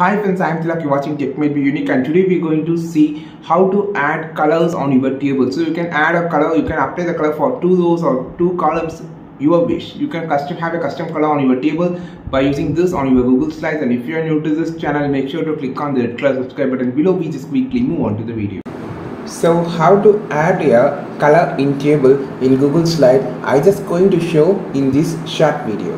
Hi friends, I am Tilak, you're watching Tech Made Me Unique and today we're going to see how to add colors on your table. So you can add a color, you can apply the color for two rows or two columns, your wish. You can custom have a custom color on your table by using this on your Google Slides and if you are new to this channel, make sure to click on the red color subscribe button below. We just quickly move on to the video. So how to add a color in table in Google Slide, I just going to show in this short video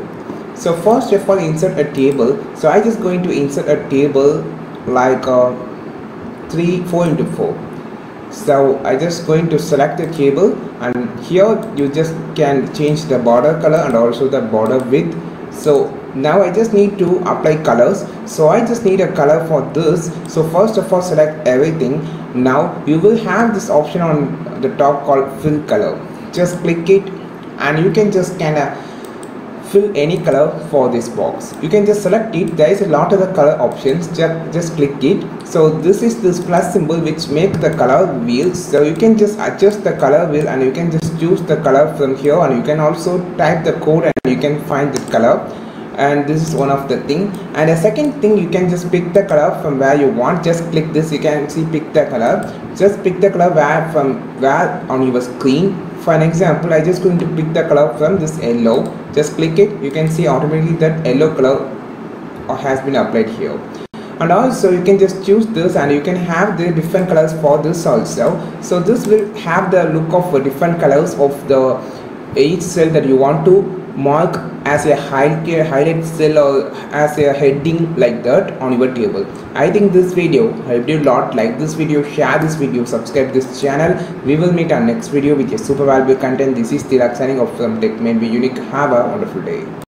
so first of all insert a table. So I just going to insert a table like uh, 3 4 into 4 so I just going to select the table and here you just can change the border color and also the border width. So now I just need to apply colors. So I just need a color for this. So first of all select everything. Now you will have this option on the top called fill color. Just click it and you can just kind of fill any color for this box. You can just select it. There is a lot of the color options. Just just click it. So this is this plus symbol which make the color wheel. So you can just adjust the color wheel and you can just choose the color from here and you can also type the code and you can find the color. And this is one of the thing. And the second thing you can just pick the color from where you want. Just click this. You can see pick the color. Just pick the color where from where on your screen for an example I just going to pick the color from this yellow. Just click it. You can see automatically that yellow color has been applied here. And also you can just choose this and you can have the different colors for this also. So this will have the look of different colors of the each cell that you want to mark as a highlight cell or as a heading like that on your table. I think this video helped you a lot. Like this video share this video subscribe this channel. We will meet our next video with a super valuable content. This is Tilak signing off from tech made me unique. Have a wonderful day